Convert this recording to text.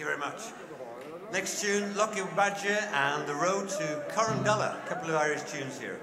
you very much. Next tune, Lucky Badger and The Road to Corrandulla. A couple of Irish tunes here.